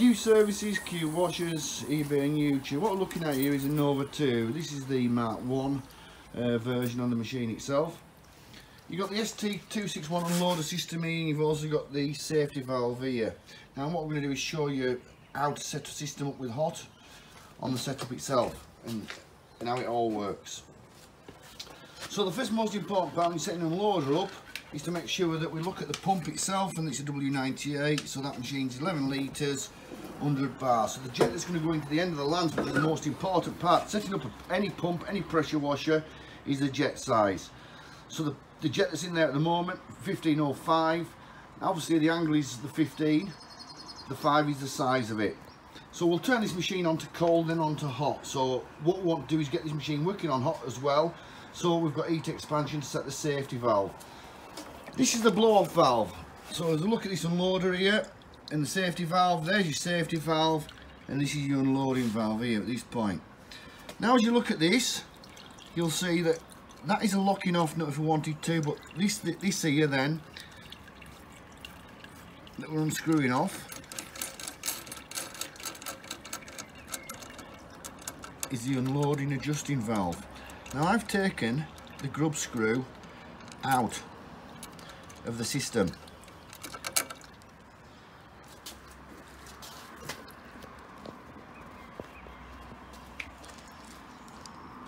Q services, Q washers, eBay and YouTube. What we're looking at here is a Nova 2. This is the Mark 1 uh, version on the machine itself. You've got the ST261 unloader system here, you've also got the safety valve here. Now what we're going to do is show you how to set the system up with hot on the setup itself and, and how it all works. So the first most important part when setting an unloader up is to make sure that we look at the pump itself and it's a W98 so that machine's 11 litres 100 bar. So the jet that's going to go into the end of the lance which is the most important part setting up any pump any pressure washer is the jet size. So the, the jet that's in there at the moment 1505 obviously the angle is the 15 the 5 is the size of it. So we'll turn this machine on to cold then on to hot. So what we want to do is get this machine working on hot as well. So we've got heat expansion to set the safety valve this is the blow-off valve. So as a look at this unloader here, and the safety valve, there's your safety valve, and this is your unloading valve here at this point. Now as you look at this, you'll see that that is a locking off nut if you wanted to, but this this here then, that we're unscrewing off, is the unloading adjusting valve. Now I've taken the grub screw out of the system.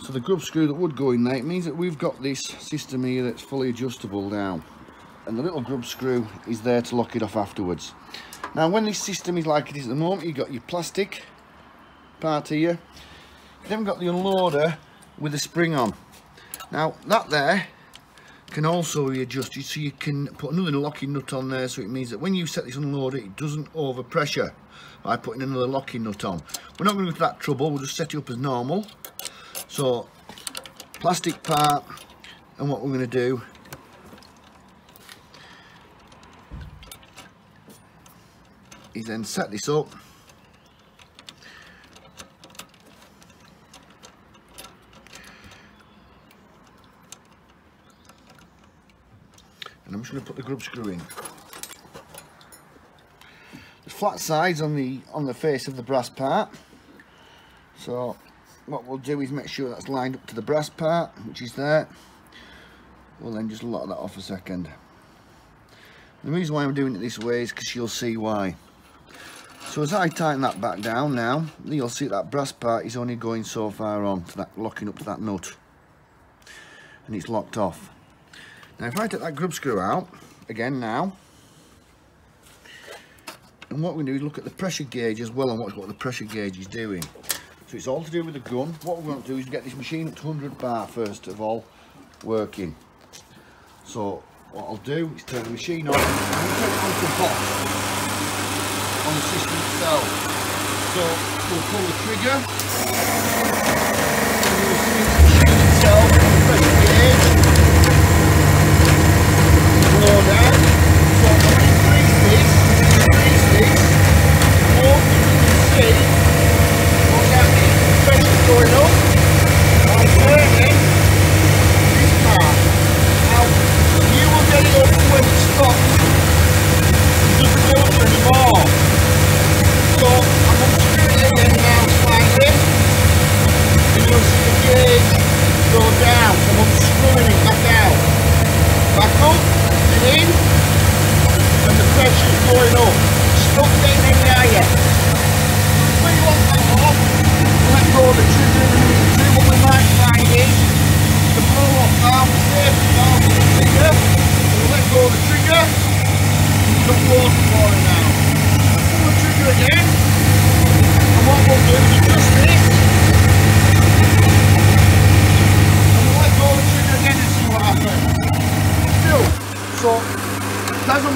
So the grub screw that would go in there, it means that we've got this system here that's fully adjustable now. And the little grub screw is there to lock it off afterwards. Now when this system is like it is at the moment, you've got your plastic part here. You've then got the unloader with a spring on. Now that there can also be adjusted so you can put another locking nut on there so it means that when you set this unloader it doesn't overpressure by putting another locking nut on. We're not going to go to that trouble we'll just set it up as normal. So plastic part and what we're going to do is then set this up and I'm just going to put the grub screw in. There's flat sides on the on the face of the brass part. So what we'll do is make sure that's lined up to the brass part which is there. We'll then just lock that off a second. The reason why I'm doing it this way is because you'll see why. So as I tighten that back down now you'll see that brass part is only going so far on to that locking up to that nut. And it's locked off now if I take that grub screw out, again now, and what we do is look at the pressure gauge as well and watch what the pressure gauge is doing. So it's all to do with the gun. What we're going to do is get this machine up to 100 bar first of all working. So what I'll do is turn the machine on and turn it to hot on the system itself. So we'll pull the trigger and you'll see the machine itself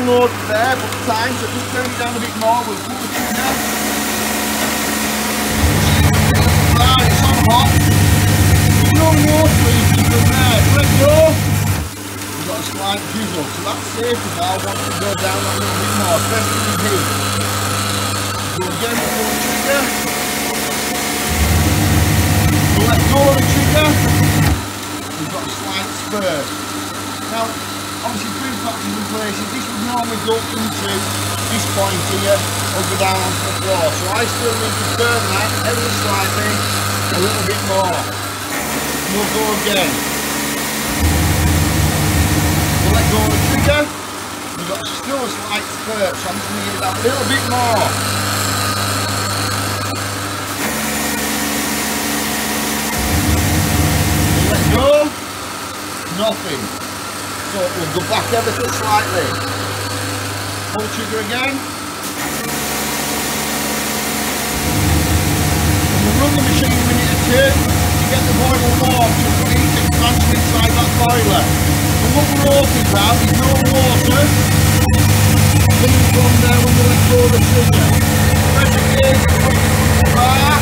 load there, but time, so just turn it down a bit more, we'll put the trigger. Right, it's on hot. There's no water leaking from there. Let go. We've got a slight drizzle, so that's safety valve wants to go down a little bit more, especially with heat. So again, we'll pull the trigger. So let go of the trigger. We've got a slight spur. Now, obviously through patches and places, this would normally go into this point here, or go down onto the floor. So I still need to turn that ever slightly, a little bit more. And we'll go again. We'll let go of the trigger. We've got still a slight spurt, so I'm just going to give it that a little bit more. Nothing. We'll go back ever so slightly. Pull trigger again. And we'll run the machine a minute or two to get the boiler warm to put heat expansion inside that boiler. And what we're hoping for is no water coming from there when we let go the gauge is the bar.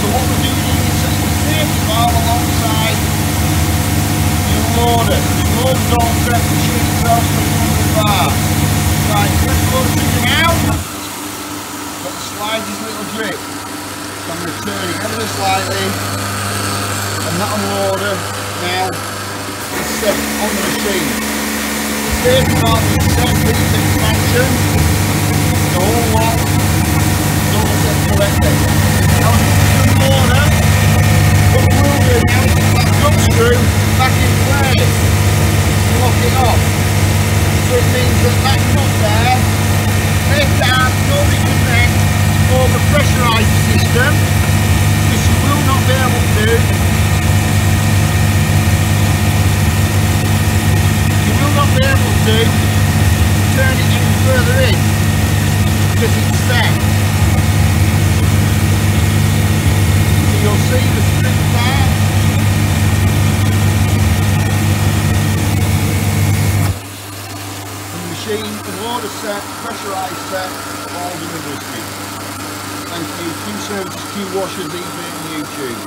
So what we're doing is setting the safety valve alongside loader. The loader's all set to shoot itself to the bar. Right, go trigger now. Got the slide this little drip. So I'm going to turn it ever slightly. And that unloader now set on the machine. The safety valve is set its expansion. The whole lot all set correctly. Now I'm going to the loader. What we'll do now is put that grub screw back in place. Lock it off. So it means that that nut there, they can't normally connect over pressurised system, which you will not be able to. You will not be able to turn it any further in because it's set. So you'll see the strip there. Machine, the water set, pressurised set, all delivery speed. Thank you. Q Services, Q Washers, eBay and YouTube.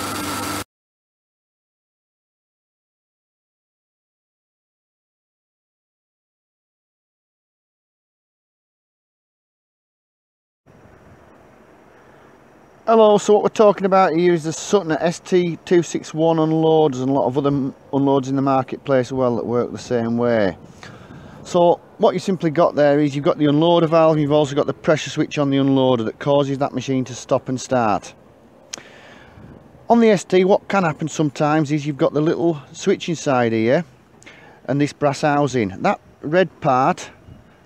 Hello, so what we're talking about here is the Suttner ST261 unloads and a lot of other unloads in the marketplace as well that work the same way. So what you simply got there is you've got the unloader valve you've also got the pressure switch on the unloader that causes that machine to stop and start. On the ST what can happen sometimes is you've got the little switch inside here and this brass housing that red part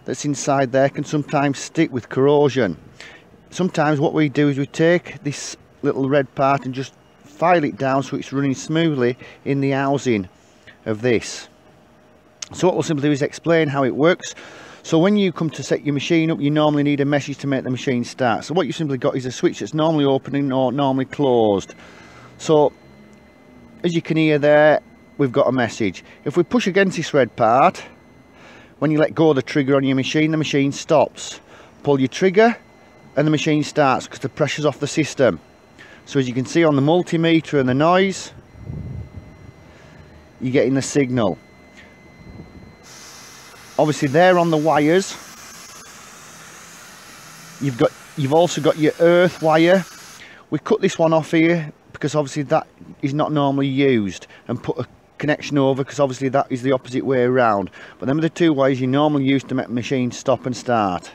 that's inside there can sometimes stick with corrosion. Sometimes what we do is we take this little red part and just file it down so it's running smoothly in the housing of this so what we'll simply do is explain how it works. So when you come to set your machine up, you normally need a message to make the machine start. So what you've simply got is a switch that's normally opening or normally closed. So as you can hear there, we've got a message. If we push against this red part, when you let go of the trigger on your machine, the machine stops. Pull your trigger and the machine starts because the pressure's off the system. So as you can see on the multimeter and the noise, you're getting the signal obviously there on the wires. You've got you've also got your earth wire. We cut this one off here because obviously that is not normally used and put a connection over because obviously that is the opposite way around. But them are the two ways you normally use to make the machine stop and start.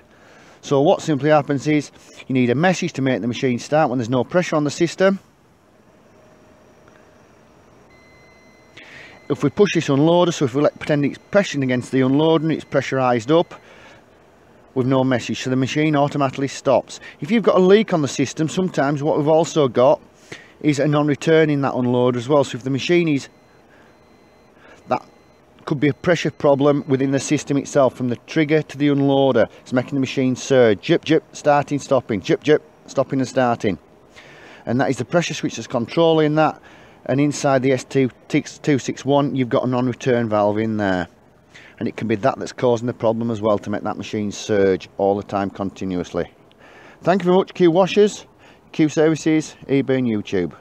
So what simply happens is you need a message to make the machine start when there's no pressure on the system if we push this unloader so if we let pretend it's pressing against the unloader it's pressurized up with no message so the machine automatically stops. If you've got a leak on the system sometimes what we've also got is a non-return in that unloader as well. So if the machine is that could be a pressure problem within the system itself from the trigger to the unloader. It's making the machine surge. Jip jip starting stopping. Jip jip stopping and starting. And that is the pressure switch that's controlling that and inside the S261 you've got a non-return valve in there and it can be that that's causing the problem as well to make that machine surge all the time continuously. Thank you very much Q Washers, Q Services, eBay and YouTube.